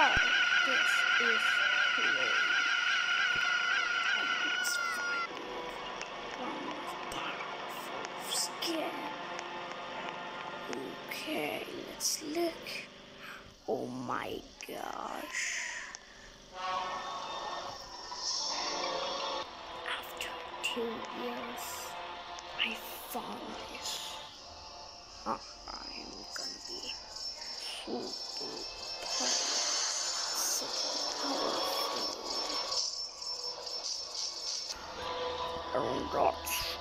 So, this is one skin. Okay, let's look. Oh my gosh. After two years, I found this. I'm gonna be super And that's